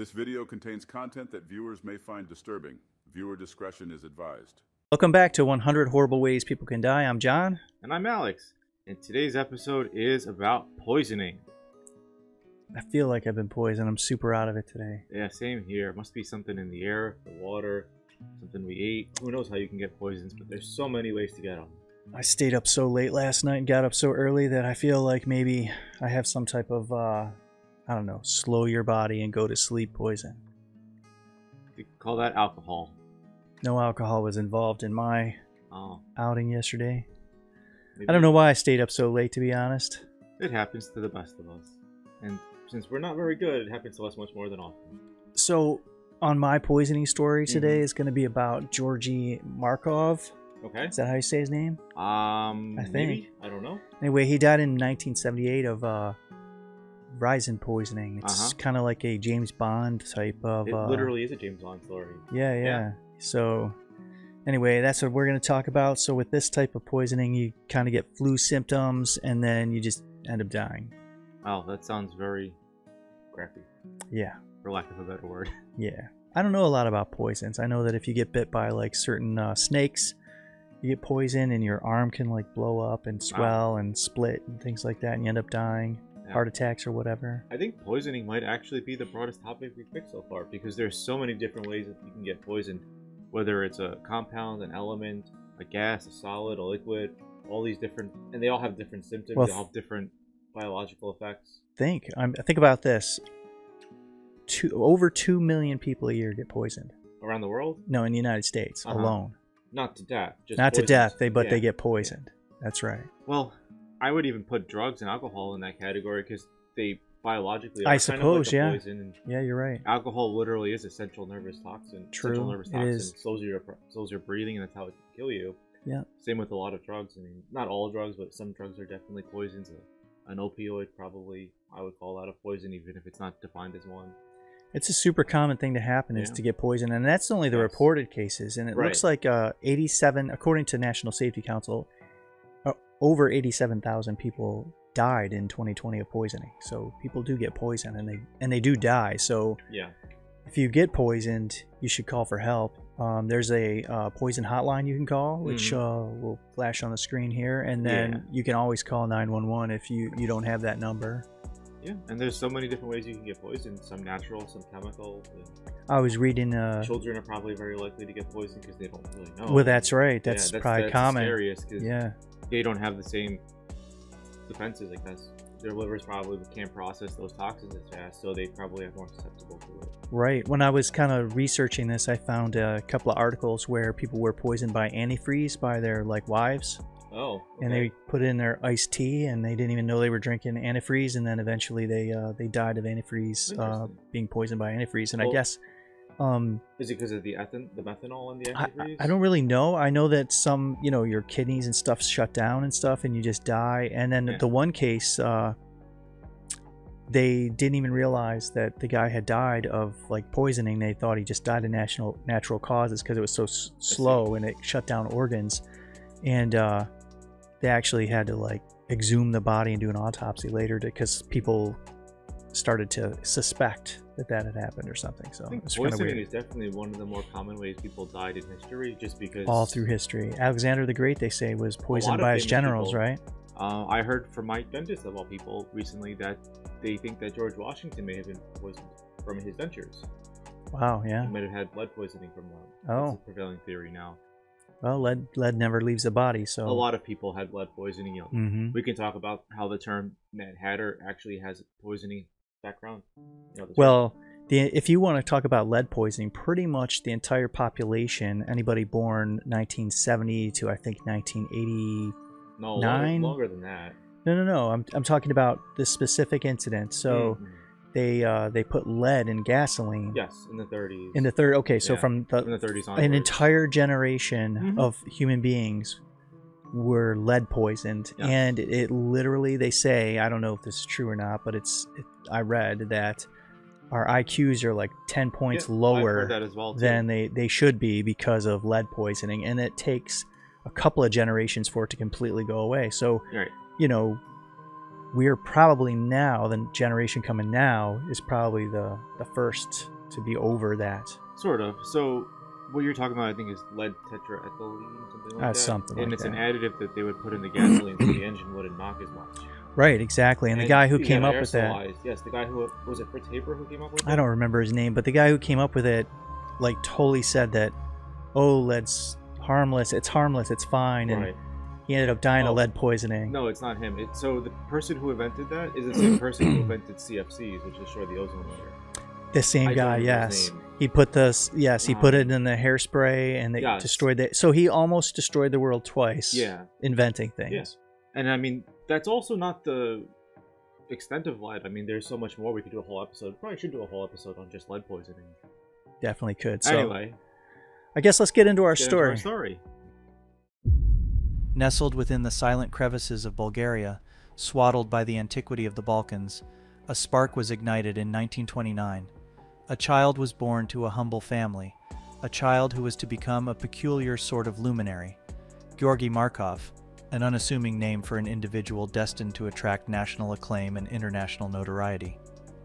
This video contains content that viewers may find disturbing. Viewer discretion is advised. Welcome back to 100 Horrible Ways People Can Die. I'm Jon. And I'm Alex. And today's episode is about poisoning. I feel like I've been poisoned. I'm super out of it today. Yeah, same here. Must be something in the air, the water, something we ate. Who knows how you can get poisons, but there's so many ways to get them. I stayed up so late last night and got up so early that I feel like maybe I have some type of, uh, I don't know, slow your body and go to sleep poison. You call that alcohol. No alcohol was involved in my Oh, outing yesterday. maybe I don't know why I stayed up so late, to be honest. It happens to the best of us. And since we're not very good, it happens to us much more than often. So, on my poisoning story today Mhm. is going to be about Georgi Markov. Okay. Is that how you say his name? Um, I think. maybe? I don't know. Anyway, he died in 1978 of uh, ricin poisoning. It's Uh-huh. kind of like a James Bond type of. It uh, literally is a James Bond story. Yeah, yeah, Yeah. So, anyway, that's what we're going to talk about. So, with this type of poisoning, you kind of get flu symptoms and then you just end up dying. Oh, that sounds very crappy, Yeah, for lack of a better word. yeah. I don't know a lot about poisons. I know that if you get bit by like certain uh, snakes, you get poison and your arm can like blow up and swell and split and things like that, and you end up dying, Yeah. heart attacks or whatever. I think poisoning might actually be the broadest topic we've picked so far because there's so many different ways that you can get poisoned. Whether it's a compound, an element, a gas, a solid, a liquid, all these different, and they all have different symptoms. Well, they all have different biological effects. think I'm think about this. Two, over two million people a year get poisoned. Around the world, No, in the United States Uh-huh. alone, not to death, just not to death. They but Yeah. they get poisoned. That's right. Well, I would even put drugs and alcohol in that category because they biologically. Are I kind of suppose, like yeah. Poison Yeah, you're right. alcohol literally is a central nervous toxin. True, Central nervous it toxin is. slows your slows your breathing, and that's how it can kill you. Yeah. Same with a lot of drugs. I mean, not all drugs, but some drugs are definitely poisons. An opioid, probably, I would call that a poison, even if it's not defined as one. It's a super common thing to happen is to get poisoned, and that's only the Yes. reported cases. And it looks like uh, 87, according to National Safety Council, over 87,000 people died in 2020 of poisoning. So people do get poisoned, and they and they do die. So Yeah. if you get poisoned, you should call for help. Um, there's a uh, poison hotline you can call, which Mhm. uh, will flash on the screen here, and then Yeah. you can always call 911 if you you don't have that number. Yeah. And there's so many different ways you can get poisoned. Some natural, some chemical. I was reading. Uh, Children are probably very likely to get poisoned because they don't really know. well, that's right. Yeah, That's, probably common. Scariest 'cause Yeah. They don't have the same defenses, I guess. Their livers probably can't process those toxins as fast, so they probably are more susceptible to it. Right. When I was kind of researching this, I found a couple of articles where people were poisoned by antifreeze by their like wives, Oh, and they put in their iced tea, and they didn't even know they were drinking antifreeze, and then eventually they uh, they died of antifreeze, uh, being poisoned by antifreeze. And I guess um, is it because of the ethan, the methanol in the I. I don't really know. I know that some, you know, your kidneys and stuff shut down and stuff, and you just die. And then Yeah. the one case, uh, they didn't even realize that the guy had died of like poisoning. They thought he just died of natural natural causes because it was so s- slow and it shut down organs. And uh, they actually had to like exhume the body and do an autopsy later because people started to suspect that that had happened or something. So I think it's kind of poisoning is definitely one of the more common ways people died in history, just because all through history. Alexander the Great, they say, was poisoned by his generals, people. right? Uh, I heard from my dentist of all people recently that they think that George Washington may have been poisoned from his dentures. Wow, He yeah. might have had lead poisoning from them. Oh. That's prevailing theory now. Well, lead lead never leaves the body, so. A lot of people had lead poisoning. You know, hmm We can talk about how the term Mad Hatter actually has poisoning background. You know, Well, the, if you want to talk about lead poisoning, pretty much the entire population, anybody born 1970 to I think 1989. No, longer, longer than that. No, no, no. I'm I'm talking about this specific incident. So Mhm. they uh, they put lead in gasoline yes, in the 30s. in the third. Okay, so Yeah, from the the 30s on. an entire generation Mhm. of human beings were lead poisoned Yes. and it literally they say i don't know if this is true or not but it's it, i read that our iqs are like 10 points I've lower well. Than they, they should be because of lead poisoning and it takes a couple of generations for it to completely go away so right. you know we're probably now the generation coming now is probably the the first to be over that. Sort of. So what you're talking about, I think, is lead tetraethylene, something like Uh, that. something and like it's that. an additive that they would put in the gasoline so the engine wouldn't knock as much. Right, exactly. And, the guy who came up with that, Yes, the guy who was it Fritz Haber who came up with it. I don't remember his name, but the guy who came up with it, like, totally said that, oh, lead's harmless. It's harmless. It's fine. And Right. he ended up dying Oh. of lead poisoning. No, it's not him. It, so the person who invented that is the same person who invented CFCs, which destroy the ozone layer. The same I guy, yes. Name. He put this. yes, he put it in the hairspray, and they yes. destroyed it. So he almost destroyed the world twice. Yeah. inventing things. Yes. And I mean, that's also not the extent of lead. I mean, there's so much more. We could do a whole episode. Probably should do a whole episode on just lead poisoning. Definitely could. So anyway, I guess let's get into our get into story. our story. Nestled within the silent crevices of Bulgaria, swaddled by the antiquity of the Balkans, a spark was ignited in 1929. A child was born to a humble family, a child who was to become a peculiar sort of luminary. Georgi Markov, an unassuming name for an individual destined to attract national acclaim and international notoriety.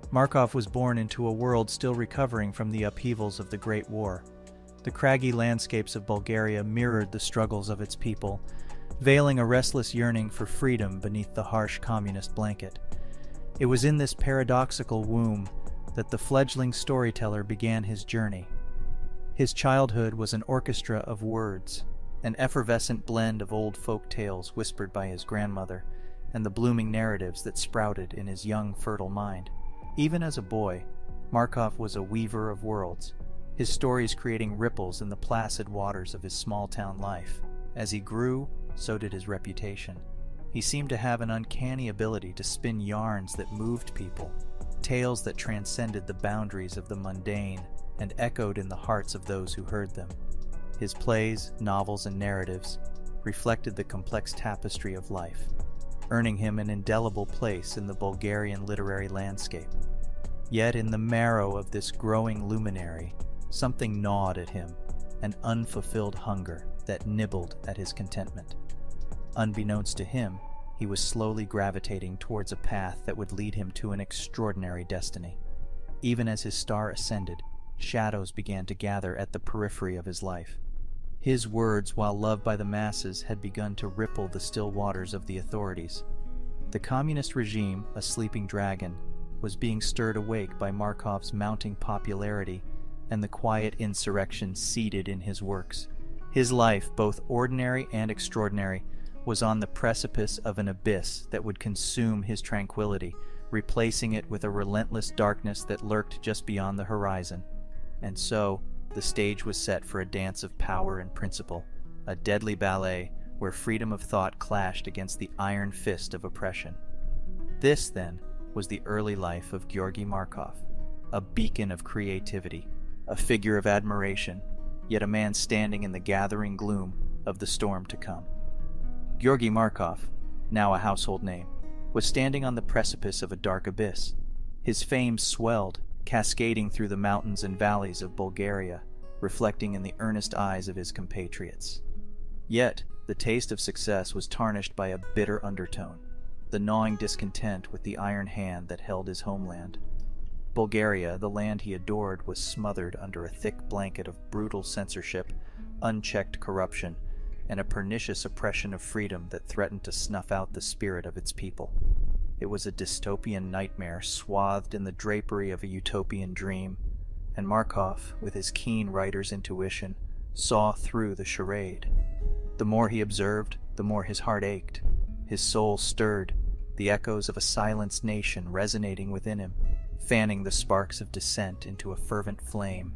Markov was born into a world still recovering from the upheavals of the Great War. The craggy landscapes of Bulgaria mirrored the struggles of its people, veiling a restless yearning for freedom beneath the harsh communist blanket. It was in this paradoxical womb that the fledgling storyteller began his journey. His childhood was an orchestra of words, an effervescent blend of old folk tales whispered by his grandmother, and the blooming narratives that sprouted in his young, fertile mind. Even as a boy, Markov was a weaver of worlds, his stories creating ripples in the placid waters of his small town life. As he grew, so did his reputation. He seemed to have an uncanny ability to spin yarns that moved people, tales that transcended the boundaries of the mundane and echoed in the hearts of those who heard them. His plays, novels, and narratives reflected the complex tapestry of life, earning him an indelible place in the Bulgarian literary landscape. Yet, in the marrow of this growing luminary, something gnawed at him an unfulfilled hunger that nibbled at his contentment. Unbeknownst to him, he was slowly gravitating towards a path that would lead him to an extraordinary destiny. Even as his star ascended, shadows began to gather at the periphery of his life. His words, while loved by the masses, had begun to ripple the still waters of the authorities. The communist regime, a sleeping dragon, was being stirred awake by Markov's mounting popularity and the quiet insurrection seeded in his works. His life, both ordinary and extraordinary, was on the precipice of an abyss that would consume his tranquility, replacing it with a relentless darkness that lurked just beyond the horizon. And so, the stage was set for a dance of power and principle, a deadly ballet where freedom of thought clashed against the iron fist of oppression. This, then, was the early life of Georgi Markov, a beacon of creativity, a figure of admiration, yet a man standing in the gathering gloom of the storm to come. Georgi Markov, now a household name, was standing on the precipice of a dark abyss. His fame swelled, cascading through the mountains and valleys of Bulgaria, reflecting in the earnest eyes of his compatriots. Yet, the taste of success was tarnished by a bitter undertone, the gnawing discontent with the iron hand that held his homeland. Bulgaria, the land he adored, was smothered under a thick blanket of brutal censorship, unchecked corruption, and a pernicious oppression of freedom that threatened to snuff out the spirit of its people. It was a dystopian nightmare swathed in the drapery of a utopian dream, and Markov, with his keen writer's intuition, saw through the charade. The more he observed, the more his heart ached. His soul stirred, the echoes of a silenced nation resonating within him, fanning the sparks of dissent into a fervent flame.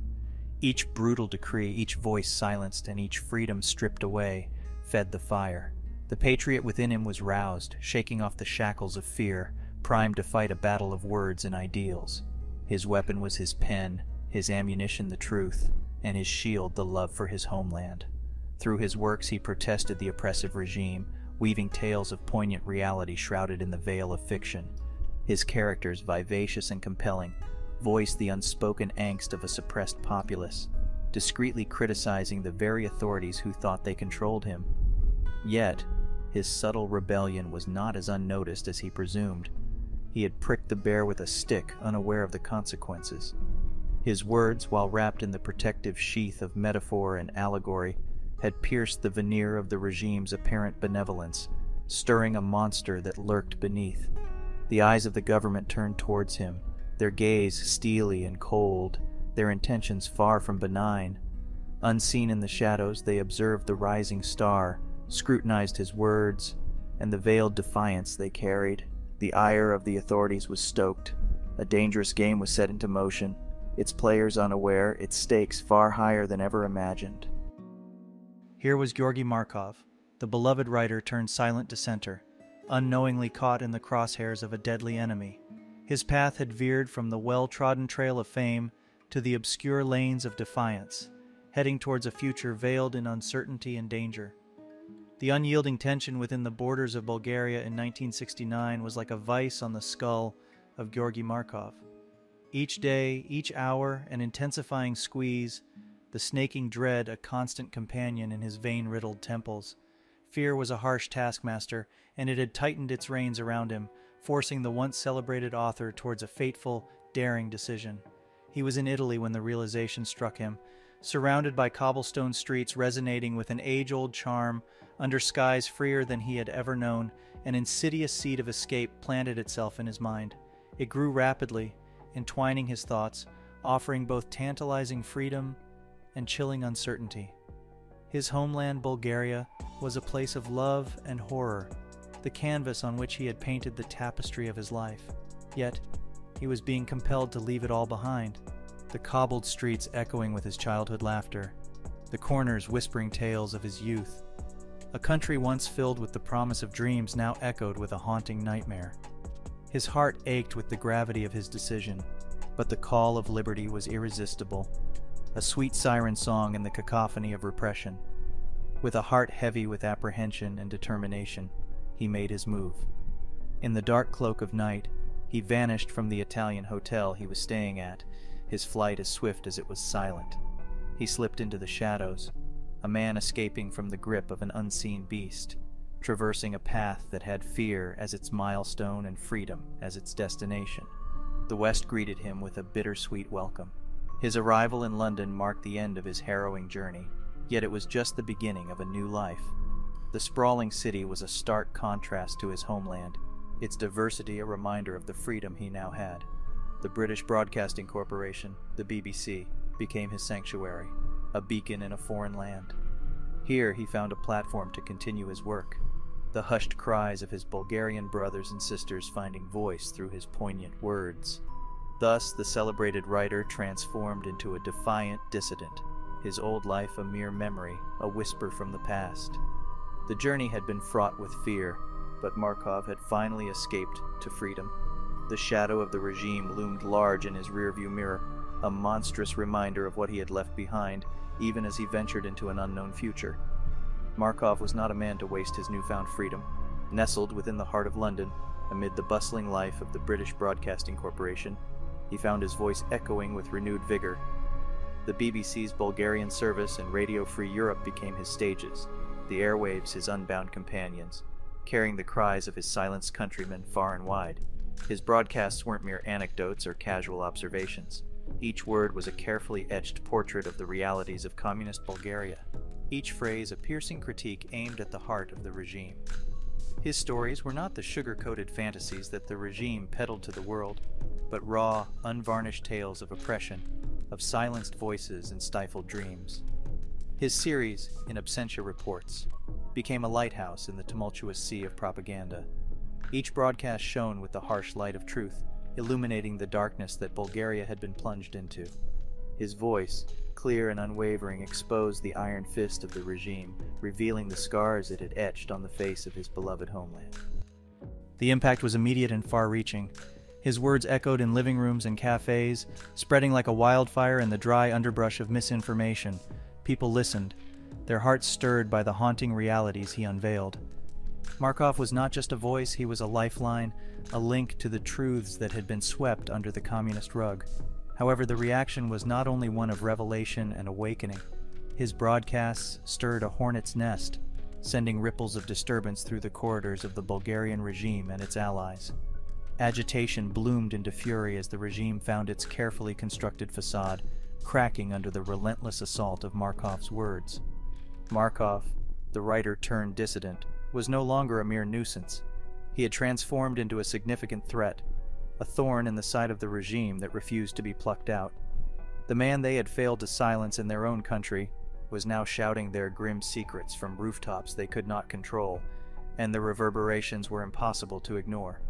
Each brutal decree, each voice silenced, and each freedom stripped away, fed the fire. The patriot within him was roused, shaking off the shackles of fear, primed to fight a battle of words and ideals. His weapon was his pen, his ammunition the truth, and his shield the love for his homeland. Through his works, he protested the oppressive regime, weaving tales of poignant reality shrouded in the veil of fiction. His characters, vivacious and compelling, voiced the unspoken angst of a suppressed populace, discreetly criticizing the very authorities who thought they controlled him. Yet, his subtle rebellion was not as unnoticed as he presumed. He had pricked the bear with a stick, unaware of the consequences. His words, while wrapped in the protective sheath of metaphor and allegory, had pierced the veneer of the regime's apparent benevolence, stirring a monster that lurked beneath. The eyes of the government turned towards him, their gaze steely and cold, their intentions far from benign. Unseen in the shadows, they observed the rising star, scrutinized his words, and the veiled defiance they carried. The ire of the authorities was stoked. A dangerous game was set into motion, its players unaware, its stakes far higher than ever imagined. Here was Georgi Markov, the beloved writer turned silent dissenter, unknowingly caught in the crosshairs of a deadly enemy. His path had veered from the well trodden trail of fame to the obscure lanes of defiance, heading towards a future veiled in uncertainty and danger. The unyielding tension within the borders of Bulgaria in 1969 was like a vice on the skull of Georgi Markov. Each day, each hour, an intensifying squeeze, the snaking dread a constant companion in his vein riddled temples. Fear was a harsh taskmaster, and it had tightened its reins around him, forcing the once celebrated author towards a fateful, daring decision. He was in Italy when the realization struck him, surrounded by cobblestone streets resonating with an age old charm, under skies freer than he had ever known, an insidious seed of escape planted itself in his mind. It grew rapidly, entwining his thoughts, offering both tantalizing freedom and chilling uncertainty. His homeland, Bulgaria, was a place of love and horror, the canvas on which he had painted the tapestry of his life. Yet, he was being compelled to leave it all behind, the cobbled streets echoing with his childhood laughter, the corners whispering tales of his youth. A country once filled with the promise of dreams now echoed with a haunting nightmare. His heart ached with the gravity of his decision, but the call of liberty was irresistible a sweet siren song in the cacophony of repression. With a heart heavy with apprehension and determination, he made his move. In the dark cloak of night, he vanished from the Italian hotel he was staying at, his flight as swift as it was silent. He slipped into the shadows, a man escaping from the grip of an unseen beast, traversing a path that had fear as its milestone and freedom as its destination. The West greeted him with a bittersweet welcome. His arrival in London marked the end of his harrowing journey, yet it was just the beginning of a new life. The sprawling city was a stark contrast to his homeland, its diversity a reminder of the freedom he now had. The British Broadcasting Corporation, the BBC, became his sanctuary, a beacon in a foreign land. Here he found a platform to continue his work, the hushed cries of his Bulgarian brothers and sisters finding voice through his poignant words. Thus, the celebrated writer transformed into a defiant dissident, his old life a mere memory, a whisper from the past. The journey had been fraught with fear, but Markov had finally escaped to freedom. The shadow of the regime loomed large in his rearview mirror, a monstrous reminder of what he had left behind, even as he ventured into an unknown future. Markov was not a man to waste his newfound freedom. Nestled within the heart of London, amid the bustling life of the British Broadcasting Corporation, he found his voice echoing with renewed vigor. The BBC's Bulgarian service and Radio Free Europe became his stages, the airwaves his unbound companions, carrying the cries of his silenced countrymen far and wide. His broadcasts weren't mere anecdotes or casual observations. Each word was a carefully etched portrait of the realities of communist Bulgaria, each phrase a piercing critique aimed at the heart of the regime. His stories were not the sugar coated fantasies that the regime peddled to the world, but raw, unvarnished tales of oppression, of silenced voices and stifled dreams. His series, In Absentia Reports, became a lighthouse in the tumultuous sea of propaganda. Each broadcast shone with the harsh light of truth, illuminating the darkness that Bulgaria had been plunged into. His voice, clear and unwavering, exposed the iron fist of the regime, revealing the scars it had etched on the face of his beloved homeland. The impact was immediate and far reaching. His words echoed in living rooms and cafes, spreading like a wildfire in the dry underbrush of misinformation. People listened, their hearts stirred by the haunting realities he unveiled. Markov was not just a voice, he was a lifeline, a link to the truths that had been swept under the communist rug. However, the reaction was not only one of revelation and awakening. His broadcasts stirred a hornet's nest, sending ripples of disturbance through the corridors of the Bulgarian regime and its allies. Agitation bloomed into fury as the regime found its carefully constructed facade cracking under the relentless assault of Markov's words. Markov, the writer turned dissident, was no longer a mere nuisance. He had transformed into a significant threat, a thorn in the side of the regime that refused to be plucked out. The man they had failed to silence in their own country was now shouting their grim secrets from rooftops they could not control, and the reverberations were impossible to ignore.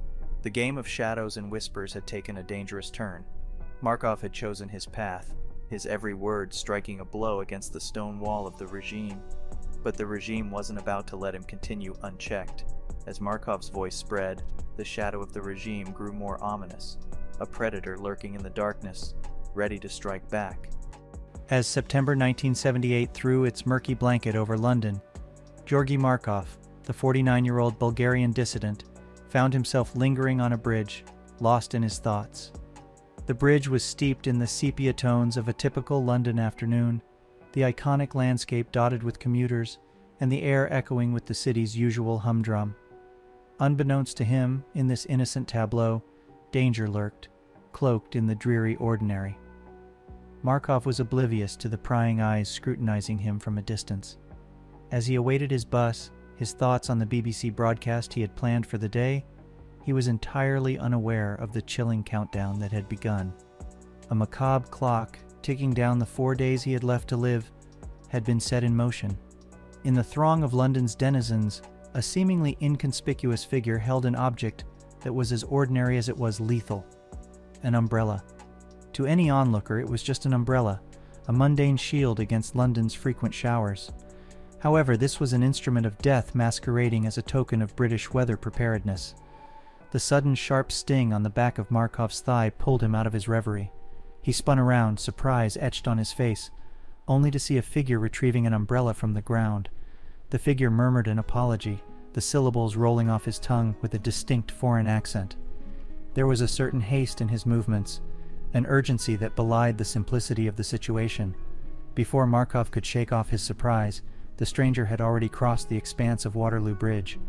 The game of shadows and whispers had taken a dangerous turn. Markov had chosen his path, his every word striking a blow against the stone wall of the regime. But the regime wasn't about to let him continue unchecked. As Markov's voice spread, the shadow of the regime grew more ominous, a predator lurking in the darkness, ready to strike back. As September 1978 threw its murky blanket over London, Georgi Markov, the 49 year old Bulgarian dissident, found himself lingering on a bridge, lost in his thoughts. The bridge was steeped in the sepia tones of a typical London afternoon, the iconic landscape dotted with commuters, and the air echoing with the city's usual humdrum. Unbeknownst to him, in this innocent tableau, danger lurked, cloaked in the dreary ordinary. Markov was oblivious to the prying eyes scrutinizing him from a distance. As he awaited his bus, his thoughts on the BBC broadcast he had planned for the day, he was entirely unaware of the chilling countdown that had begun. A macabre clock, ticking down the four days he had left to live, had been set in motion. In the throng of London's denizens, a seemingly inconspicuous figure held an object that was as ordinary as it was lethal an umbrella. To any onlooker, it was just an umbrella, a mundane shield against London's frequent showers. However, this was an instrument of death masquerading as a token of British weather preparedness. The sudden sharp sting on the back of Markov's thigh pulled him out of his reverie. He spun around, surprise etched on his face, only to see a figure retrieving an umbrella from the ground. The figure murmured an apology, the syllables rolling off his tongue with a distinct foreign accent. There was a certain haste in his movements, an urgency that belied the simplicity of the situation. Before Markov could shake off his surprise, the stranger had already crossed the expanse of Waterloo Bridge.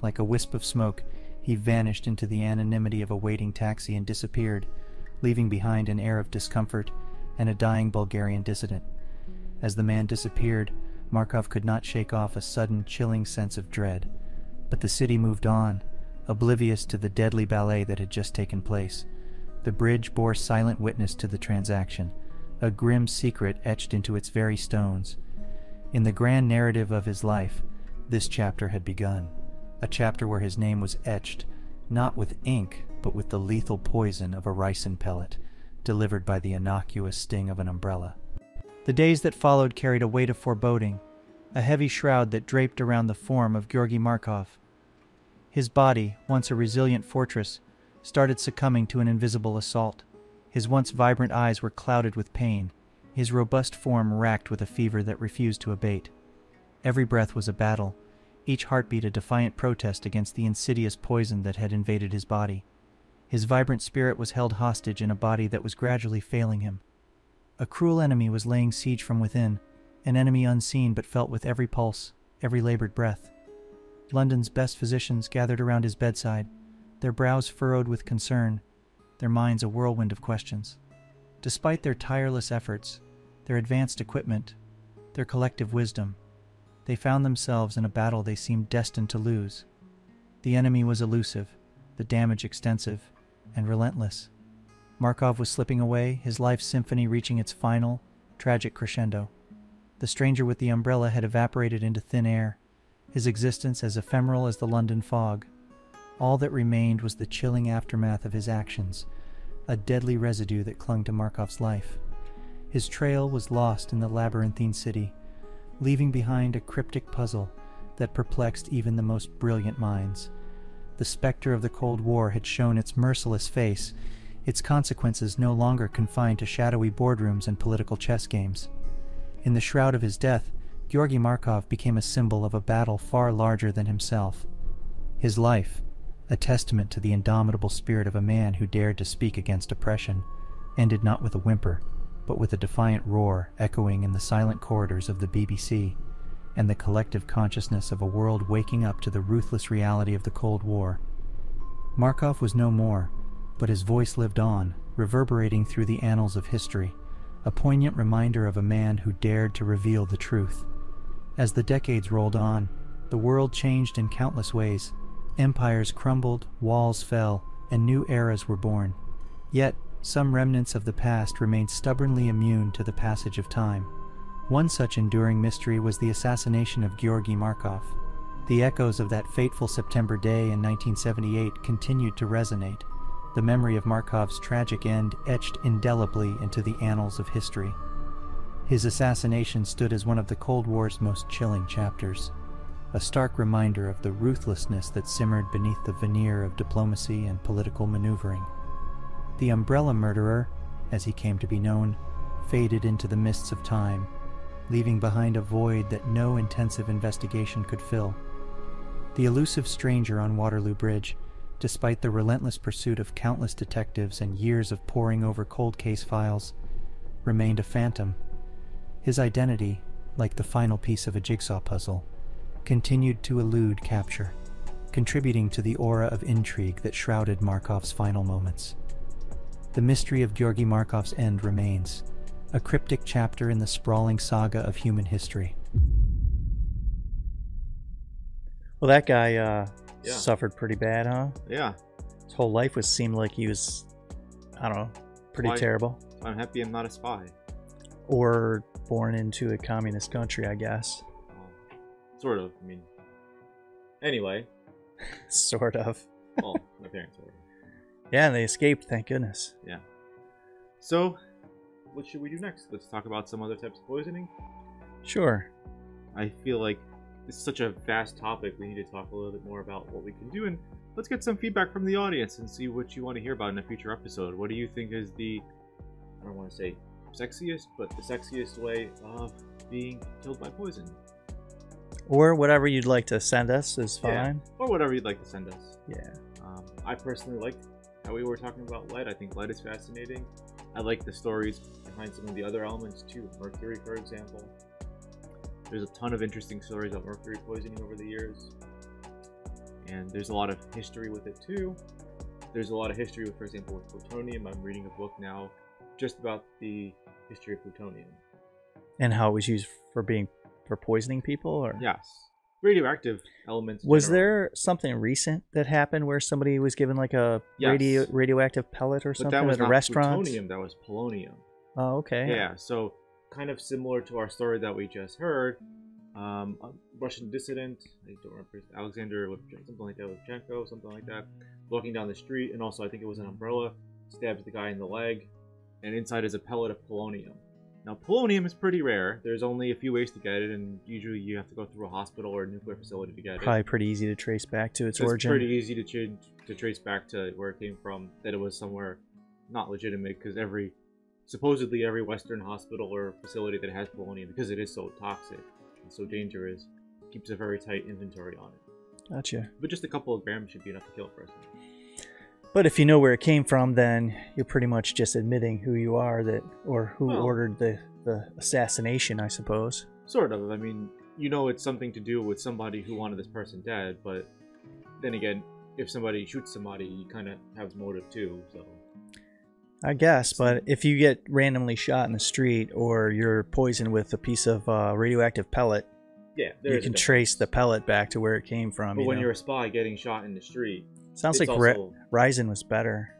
Like a wisp of smoke, he vanished into the anonymity of a waiting taxi and disappeared, leaving behind an air of discomfort and a dying Bulgarian dissident. As the man disappeared, Markov could not shake off a sudden, chilling sense of dread. But the city moved on, oblivious to the deadly ballet that had just taken place. The bridge bore silent witness to the transaction, a grim secret etched into its very stones. In the grand narrative of his life, this chapter had begun, a chapter where his name was etched, not with ink, but with the lethal poison of a ricin pellet, delivered by the innocuous sting of an umbrella. The days that followed carried a weight of foreboding, a heavy shroud that draped around the form of Georgi Markov. His body, once a resilient fortress, started succumbing to an invisible assault. His once vibrant eyes were clouded with pain, his robust form racked with a fever that refused to abate. Every breath was a battle, each heartbeat a defiant protest against the insidious poison that had invaded his body. His vibrant spirit was held hostage in a body that was gradually failing him. A cruel enemy was laying siege from within, an enemy unseen but felt with every pulse, every labored breath. London's best physicians gathered around his bedside, their brows furrowed with concern, their minds a whirlwind of questions. Despite their tireless efforts, their advanced equipment, their collective wisdom, they found themselves in a battle they seemed destined to lose. The enemy was elusive, the damage extensive, and relentless. Markov was slipping away, his life symphony reaching its final, tragic crescendo. The stranger with the umbrella had evaporated into thin air, his existence as ephemeral as the London fog. All that remained was the chilling aftermath of his actions, a deadly residue that clung to Markov's life. His trail was lost in the labyrinthine city, leaving behind a cryptic puzzle that perplexed even the most brilliant minds. The specter of the Cold War had shown its merciless face, its consequences no longer confined to shadowy boardrooms and political chess games. In the shroud of his death, Georgi Markov became a symbol of a battle far larger than himself. His life, a testament to the indomitable spirit of a man who dared to speak against oppression, ended not with a whimper, but with a defiant roar echoing in the silent corridors of the BBC. and the collective consciousness of a world waking up to the ruthless reality of the Cold War. Markov was no more, but his voice lived on, reverberating through the annals of history, a poignant reminder of a man who dared to reveal the truth. As the decades rolled on, the world changed in countless ways. Empires crumbled, walls fell, and new eras were born. Yet, some remnants of the past remained stubbornly immune to the passage of time. One such enduring mystery was the assassination of Georgi Markov. The echoes of that fateful September day in 1978 continued to resonate, the memory of Markov's tragic end etched indelibly into the annals of history. His assassination stood as one of the Cold War's most chilling chapters, a stark reminder of the ruthlessness that simmered beneath the veneer of diplomacy and political maneuvering. The umbrella murderer, as he came to be known, faded into the mists of time, leaving behind a void that no intensive investigation could fill. The elusive stranger on Waterloo Bridge, despite the relentless pursuit of countless detectives and years of poring over cold case files, remained a phantom. His identity, like the final piece of a jigsaw puzzle, continued to elude capture, contributing to the aura of intrigue that shrouded Markov's final moments. The mystery of Georgi Markov's end remains, a cryptic chapter in the sprawling saga of human history. Well, that guy uh, Yeah. suffered pretty bad, huh? Yeah, His whole life was seemed like he was, I don't know, pretty Why- terrible. I'm happy I'm not a spy. Or born into a communist country, I guess. Well, sort of. I mean, anyway. sort of. Well, my parents were. Yeah, they escaped, thank goodness. Yeah. So, what should we do next? Let's talk about some other types of poisoning. Sure. I feel like it's such a vast topic. We need to talk a little bit more about what we can do, and let's get some feedback from the audience and see what you want to hear about in a future episode. What do you think is the, I don't want to say sexiest, but the sexiest way of being killed by poison, Or whatever you'd like to send us is Yeah. fine. or whatever you'd like to send us. Yeah. Um, I personally like how we were talking about lead. I think lead is fascinating. I like the stories behind some of the other elements too. Mercury, for example. There's a ton of interesting stories about mercury poisoning over the years, and there's a lot of history with it too. There's a lot of history with, for example, with plutonium. I'm reading a book now just about the history of plutonium. And how it was used for being for poisoning people or Yes, radioactive elements. Was there something recent that happened where somebody was given like a Yes. radio radioactive pellet or But something at a restaurant? plutonium. That was polonium. Oh, okay. Yeah, so kind of similar to our story that we just heard. Um, a Russian dissident, I don't remember, Alexander, something like that, Lipchenko, something like that, walking down the street, and also I think it was an umbrella, stabs the guy in the leg, and inside is a pellet of polonium. Now, polonium is pretty rare. There's only a few ways to get it, and usually you have to go through a hospital or a nuclear facility to get it. Probably it. pretty easy to trace back to its So it's origin. pretty easy to, ch- to trace back to where it came from, that it was somewhere not legitimate, because every supposedly every Western hospital or facility that has polonium, because it is so toxic and so dangerous, keeps a very tight inventory on it. Gotcha. But just a couple of grams should be enough to kill a person. But if you know where it came from, then you're pretty much just admitting who you are that or who Well- ordered the, the assassination, I suppose. Sort of. I mean, you know it's something to do with somebody who wanted this person dead, but then again, if somebody shoots somebody, you kind of have motive too. So I guess, but if you get randomly shot in the street or you're poisoned with a piece of uh, radioactive pellet, yeah, you can trace the pellet back to where it came from. But you when know? you're a spy getting shot in the street, Sounds it's like Ri- ricin was better.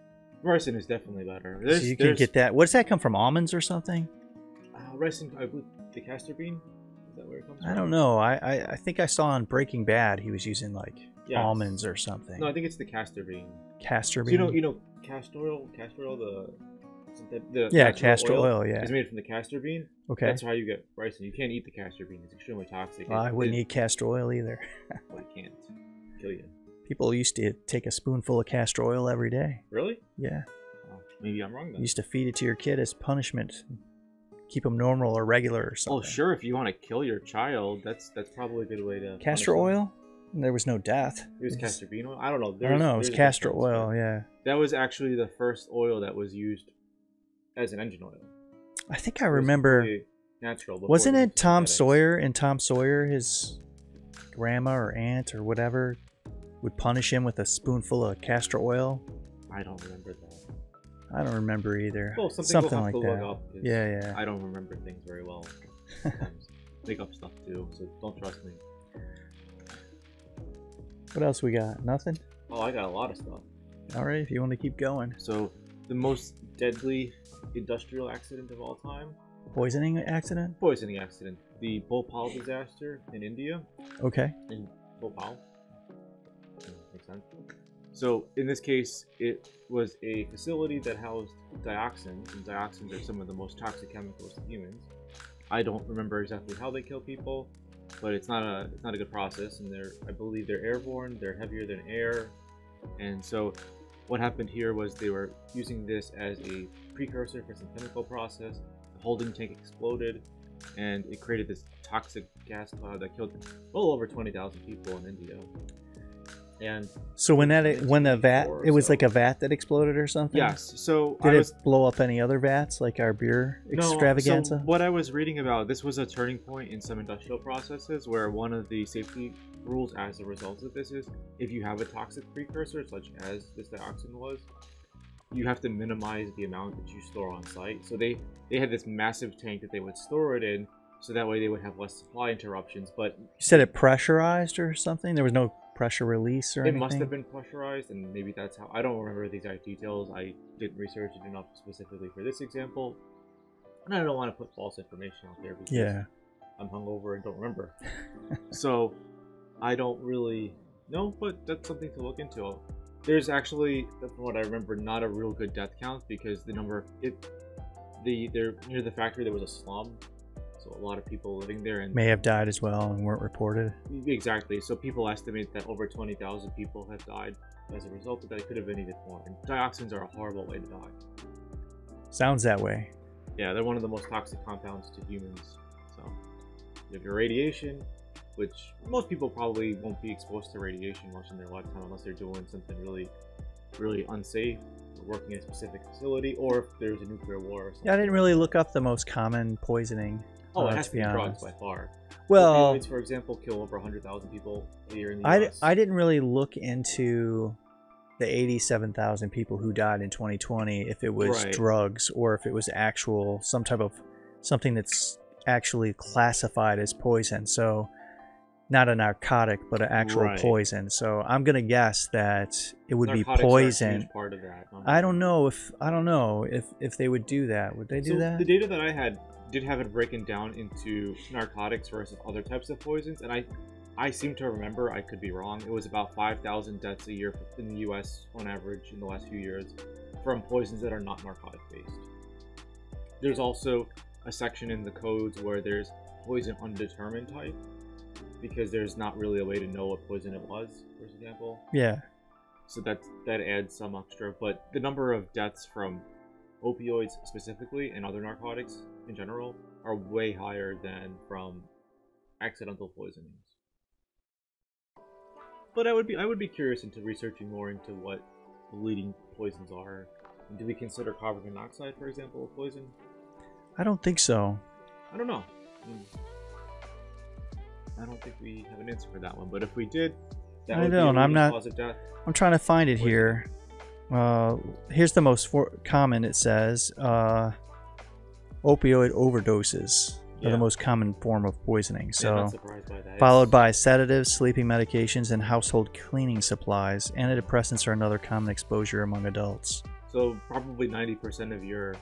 Ricin is definitely better. So you can get that. What does that come from? Almonds or something? Uh, ricin, I believe the castor bean. Is that where it comes from? I don't know. I, I, I think I saw on Breaking Bad he was using like almonds or something. No, I think it's the castor bean. Castor So bean. you know, you know, castor oil, castor oil, the, the, the yeah, natural castor oil. yeah. is made from the castor bean. Okay. That's how you get ricin. You can't eat the castor bean; it's extremely toxic. Well, I wouldn't it, eat castor oil either. Well, you can't kill you. People used to take a spoonful of castor oil every day. Really? Yeah. Oh, maybe I'm wrong then. Used to feed it to your kid as punishment. Keep them normal or regular or something. Oh, sure. If you want to kill your child, that's that's probably a good way to. Castor oil? There was no death. It was castor bean oil. I don't know. I don't know. It was castor oil. Yeah. That was actually the first oil that was used as an engine oil. I think I remember. natural. Wasn't it Tom synthetics. Sawyer and Tom Sawyer, his grandma or aunt or whatever, would punish him with a spoonful of castor oil? I don't remember that. I don't remember either. Well, something, Something like that. look up. 'cause Yeah, yeah. I don't remember things very well. Make up stuff too, so don't trust me. What else we got? Nothing? Oh, I got a lot of stuff. All right, if you want to keep going. So, the most deadly industrial accident of all time, Poisoning accident? poisoning accident, the Bhopal disaster in India. Okay. in Bhopal. Makes sense. So in this case, it was a facility that housed dioxins, and dioxins are some of the most toxic chemicals to humans. I don't remember exactly how they kill people, but it's not a it's not a good process, and they're I believe they're airborne. They're heavier than air, and so what happened here was they were using this as a precursor for some chemical process. The holding tank exploded, and it created this toxic gas cloud that killed well over 20,000 people in India. And So when that when the vat, it was so- like a vat that exploded or something. yes, so Did I it blow up any other vats like our beer no, extravaganza? So what I was reading about, this was a turning point in some industrial processes where one of the safety rules as a result of this is if you have a toxic precursor, such as this dioxin was, you have to minimize the amount that you store on site. So they they had this massive tank that they would store it in, so that way they would have less supply interruptions. But you said it pressurized or something. There was no pressure release or it anything. must have been pressurized, and maybe that's how. I don't remember the exact details. I didn't research it enough specifically for this example, and I don't want to put false information out there because Yeah. I'm hungover and don't remember. so I don't really know, but that's something to look into. There's actually, from what I remember, not a real good death count because the number it the there near the factory there was a slum, so a lot of people living there and May have died as well and weren't reported. exactly. So people estimate that over twenty thousand people have died as a result of that. It could have been even more. And dioxins are a horrible way to die. Sounds that way. Yeah, they're one of the most toxic compounds to humans. So, you have your radiation, which most people probably won't be exposed to radiation much in their lifetime unless they're doing something really, really unsafe, working in a specific facility, or if there's a nuclear war or something. Yeah, I didn't really look up the most common poisoning. Oh, uh, it has to be drugs honest. by far. Well, Opioids, for example, kill over 100,000 people a year in the I, US. I didn't really look into the 87,000 people who died in 2020 if it was Right. drugs or if it was actual some type of something that's actually classified as poison. So not a narcotic, but an actual Right. poison. So I'm gonna guess that it would Narcotics be are a huge poison. Part of that. I don't know if I don't know if if they would do that. Would they do so that? The data that I had did have it broken down into narcotics versus other types of poisons, and I, I seem to remember I could be wrong. It was about five thousand deaths a year in the U.S. on average in the last few years from poisons that are not narcotic based. There's also a section in the codes where there's poison undetermined type because there's not really a way to know what poison it was, for example yeah. so that that adds some extra but the number of deaths from opioids specifically and other narcotics in general are way higher than from accidental poisonings but i would be i would be curious into researching more into what the leading poisons are and do we consider carbon monoxide for example a poison I don't think so. i don't know I, mean, I don't think we have an answer for that one but if we did that I would don't, I'm not- cause of death I'm trying to find it Poison. here. Uh, here's the most for- common. It says uh, opioid overdoses are the most common form of poisoning. Yeah, So, not surprised by that. followed by sedatives, sleeping medications, and household cleaning supplies. Antidepressants are another common exposure among adults. So probably ninety percent of your,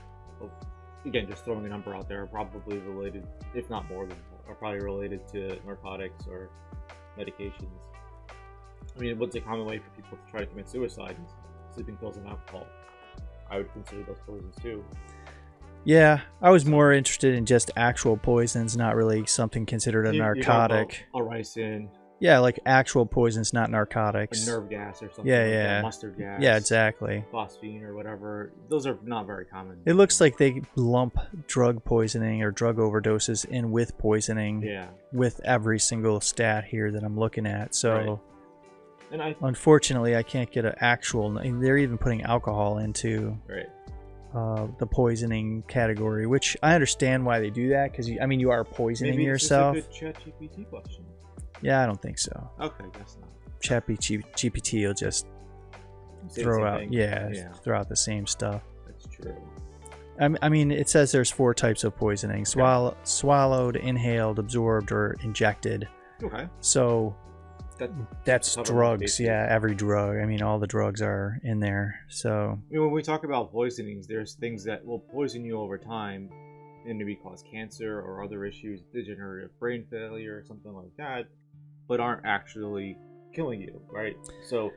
again, just throwing a number out there, are probably related, if not more than, are probably related to narcotics or medications. I mean, what's a common way for people to try to commit suicide is sleeping pills and alcohol. I would consider those poisons too. Yeah, I was more interested in just actual poisons, not really something considered a You- you're talking about narcotic. A ricin, Yeah, like actual poisons, not narcotics. nerve gas, or something. Yeah, like yeah. mustard gas. Yeah, exactly. Phosphine or whatever. Those are not very common. It looks like they lump drug poisoning or drug overdoses in with poisoning yeah, with every single stat here that I'm looking at. So Right. and I unfortunately, I can't get an actual. They're even putting alcohol into right. Uh, the poisoning category, which I understand why they do that because I mean you are poisoning Maybe yourself. It's a good ChatGPT question. Yeah, I don't think so. Okay, guess not. Chappy GPT will just Say throw out yeah, yeah, throw out the same stuff. that's true. I I mean, it says there's four types of poisoning: swallow, swallowed, inhaled, absorbed, or injected. Okay, So that that's drugs. Yeah, every drug. I mean, all the drugs are in there. So I mean, when we talk about poisonings, there's things that will poison you over time and maybe cause cancer or other issues, degenerative brain failure, or something like that, but aren't actually killing you, right? So,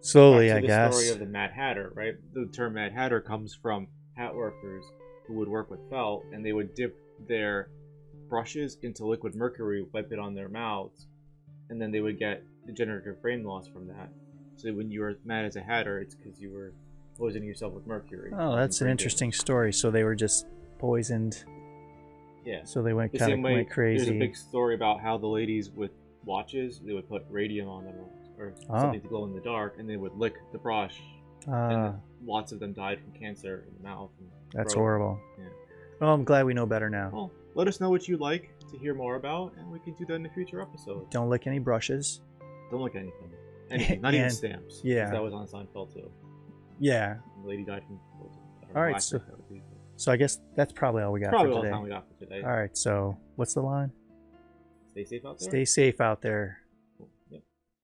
slowly, I the guess. story of the Mad Hatter, right? The term Mad Hatter comes from hat workers who would work with felt and they would dip their brushes into liquid mercury, wipe it on their mouths, and then they would get degenerative brain loss from that. So when you were mad as a hatter, it's because you were poisoning yourself with mercury. Oh, that's an interesting story. So they were just poisoned. Yeah. So they went The kind of went there's a big story about how the ladies with watches they would put radium on them or Oh. something to glow in the dark, and they would lick the brush, Ah, and lots of them died from cancer in the mouth. That's horrible. Yeah. Well, I'm glad we know better now. Well, let us know what you'd like to hear more about, and we can do that in a future episode. Don't lick any brushes. Don't look at anything. Anything, not even And- stamps. 'cause yeah. That was on Seinfeld too. Yeah. The lady died from poison. I don't know right, why I so- think that would be, So I guess that's probably all we got Probably for all the today. time we got for today. All right. So what's the line? Stay safe out there. Stay safe out there.